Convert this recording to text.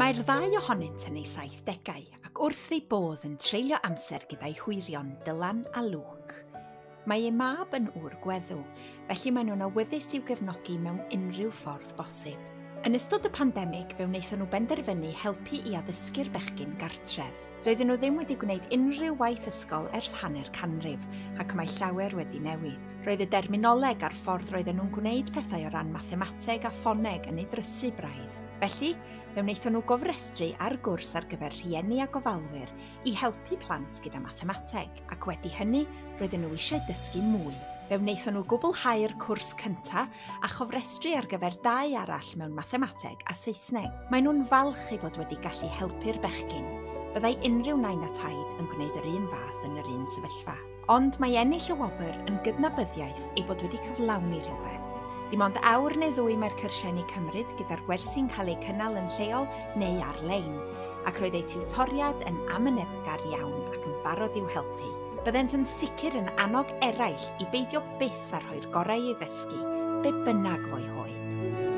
Mae'r ddau ohonynt yn ei 70au ac wrth ei bodd yn treulio amser gyda'i hwyrion Dylan a Luke. Mae ei mab yn ŵr gweddw, felly maen nhw'n awyddus i'w gefnogi mewn unrhyw ffordd bosib. Yn ystod y pandemig, fe wnaethon nhw benderfynu helpu i addysgu'r bechgyn gartref. Doedden nhw ddim wedi gwneud unrhyw waith ysgol ers hanner canrif, ac mae llawer wedi newid. Roedd y derminoleg a'r ffordd roedden nhw'n gwneud pethau o ran mathemateg a ffoneg yn ei drysu braidd. Felly, fe wnaethon nhw gofrestru ar gwrs ar gyfer rhieni a gofalwyr i helpu plant gyda mathemateg, ac wedi hynny, roedden nhw eisiau dysgu mwy fe wnaethon nhw gwblhau'r cwrs cyntaf a chofrestru ar gyfer dau arall mewn mathemateg a Saesneg. Mae nhw'n falch ei bod wedi gallu helpu'r bechgyn. Byddai unrhyw nain a taid yn gwneud yr un fath yn yr un sefyllfa. Ond mae ennill y wobr yn gydnabyddiaeth ei bod wedi cyflawni rhywbeth. Dim ond awr neu ddwy mae'r cyrshenni cymryd gyda'r gwersi'n cael ei cynnal yn lleol neu ar-lein, ac roedd ei tiwtoriad yn amyneddgar iawn ac yn barod i'w helpu byddent yn sicr yn annog eraill i beidio byth a rhoi'r gorau i ddysgu, be bynnag fo'i hoed.